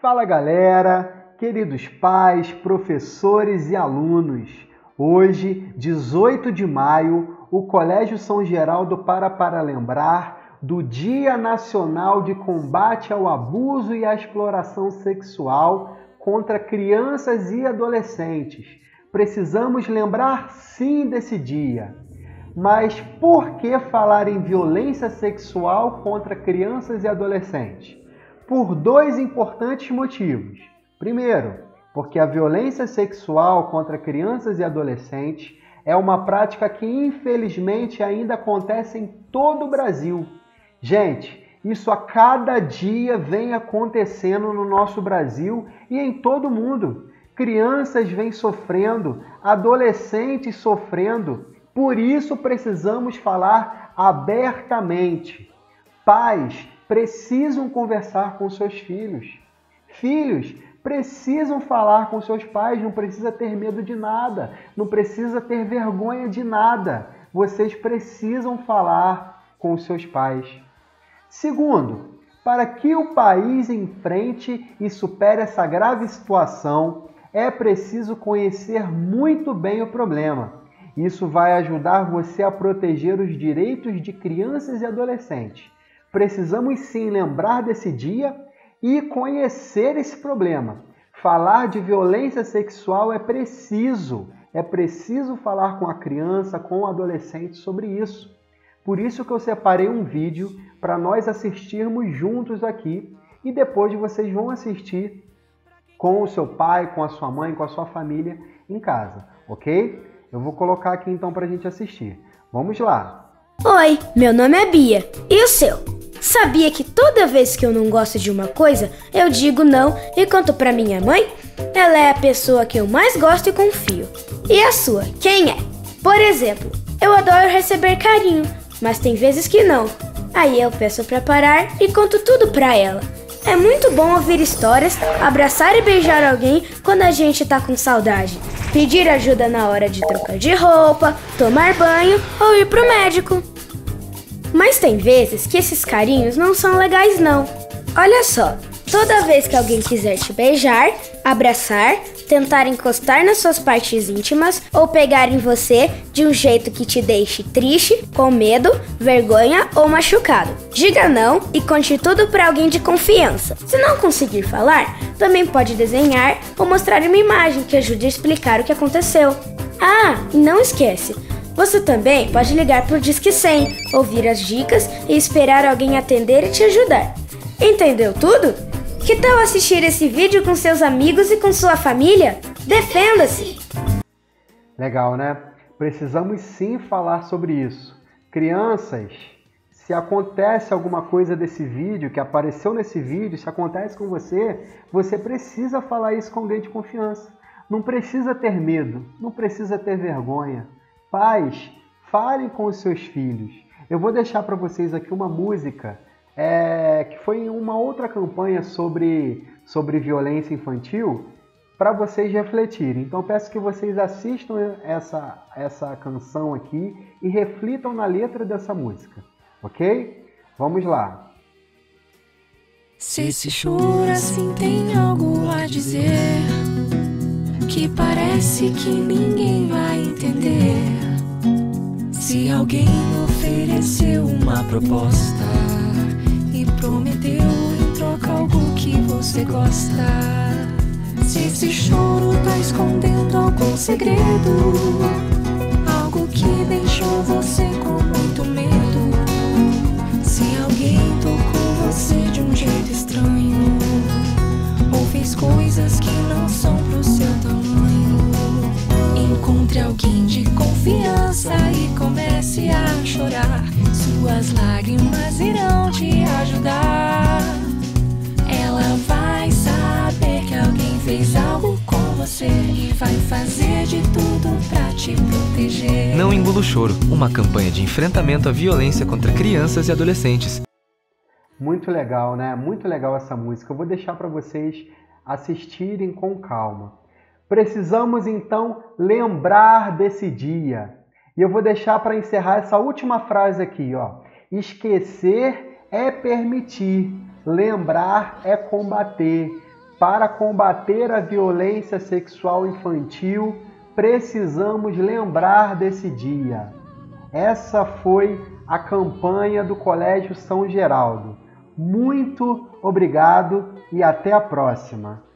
Fala galera, queridos pais, professores e alunos. Hoje, 18 de maio, o Colégio São Geraldo para para lembrar do Dia Nacional de Combate ao Abuso e à Exploração Sexual contra Crianças e Adolescentes. Precisamos lembrar sim desse dia. Mas por que falar em violência sexual contra crianças e adolescentes? Por dois importantes motivos. Primeiro, porque a violência sexual contra crianças e adolescentes é uma prática que infelizmente ainda acontece em todo o Brasil. Gente, isso a cada dia vem acontecendo no nosso Brasil e em todo o mundo. Crianças vêm sofrendo, adolescentes sofrendo, por isso precisamos falar abertamente. Pais precisam conversar com seus filhos. Filhos precisam falar com seus pais, não precisa ter medo de nada, não precisa ter vergonha de nada. Vocês precisam falar com seus pais. Segundo, para que o país enfrente e supere essa grave situação, é preciso conhecer muito bem o problema. Isso vai ajudar você a proteger os direitos de crianças e adolescentes. Precisamos sim lembrar desse dia e conhecer esse problema. Falar de violência sexual é preciso, é preciso falar com a criança, com o adolescente sobre isso. Por isso que eu separei um vídeo para nós assistirmos juntos aqui e depois vocês vão assistir com o seu pai, com a sua mãe, com a sua família em casa, ok? Eu vou colocar aqui então para a gente assistir. Vamos lá! Oi, meu nome é Bia. E o seu? Sabia que toda vez que eu não gosto de uma coisa, eu digo não e conto pra minha mãe? Ela é a pessoa que eu mais gosto e confio. E a sua, quem é? Por exemplo, eu adoro receber carinho, mas tem vezes que não. Aí eu peço pra parar e conto tudo pra ela. É muito bom ouvir histórias, abraçar e beijar alguém quando a gente tá com saudade. Pedir ajuda na hora de trocar de roupa, tomar banho ou ir pro médico. Mas tem vezes que esses carinhos não são legais não. Olha só, toda vez que alguém quiser te beijar, abraçar, tentar encostar nas suas partes íntimas ou pegar em você de um jeito que te deixe triste, com medo, vergonha ou machucado. Diga não e conte tudo para alguém de confiança. Se não conseguir falar, também pode desenhar ou mostrar uma imagem que ajude a explicar o que aconteceu. Ah, e não esquece, você também pode ligar por Disque 100, ouvir as dicas e esperar alguém atender e te ajudar. Entendeu tudo? Que tal assistir esse vídeo com seus amigos e com sua família? Defenda-se! Legal, né? Precisamos sim falar sobre isso. Crianças, se acontece alguma coisa desse vídeo, que apareceu nesse vídeo, se acontece com você, você precisa falar isso com alguém de confiança. Não precisa ter medo, não precisa ter vergonha. Pais, falem com os seus filhos. Eu vou deixar para vocês aqui uma música é, que foi uma outra campanha sobre, sobre violência infantil para vocês refletirem. Então peço que vocês assistam essa, essa canção aqui e reflitam na letra dessa música, ok? Vamos lá. Se esse choro assim tem algo a dizer que parece que ninguém vai entender. Se alguém ofereceu uma proposta e prometeu em troca algo que você gosta. Se esse choro tá escondendo algum segredo, algo que deixou você com Encontre alguém de confiança e comece a chorar. Suas lágrimas irão te ajudar. Ela vai saber que alguém fez algo com você e vai fazer de tudo pra te proteger. Não engula o choro, uma campanha de enfrentamento à violência contra crianças e adolescentes. Muito legal, né? Muito legal essa música. Eu vou deixar para vocês assistirem com calma. Precisamos então lembrar desse dia. E eu vou deixar para encerrar essa última frase aqui, ó. Esquecer é permitir, lembrar é combater. para combater a violência sexual infantil, precisamos lembrar desse dia. Essa foi a campanha do Colégio São Geraldo. Muito obrigado e até a próxima!